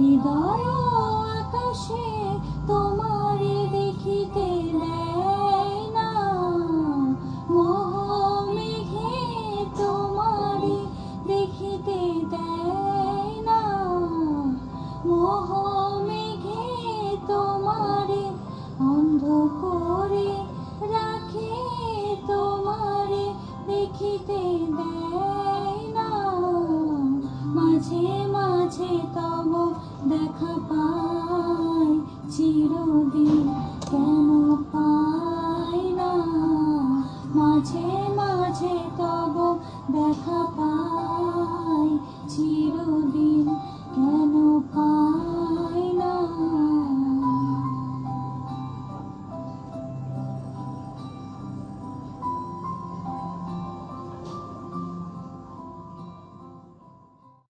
হৃদয় আকাশে তোমারে দেখিতে দেয় না। মোহ মেঘে তোমারে দেখিতে দেয় না। মোহ মেঘে তোমারে অন্ধ দেখা পাই চিরদিন কেন পাই না? মাঝে মাঝে তব দেখা পায়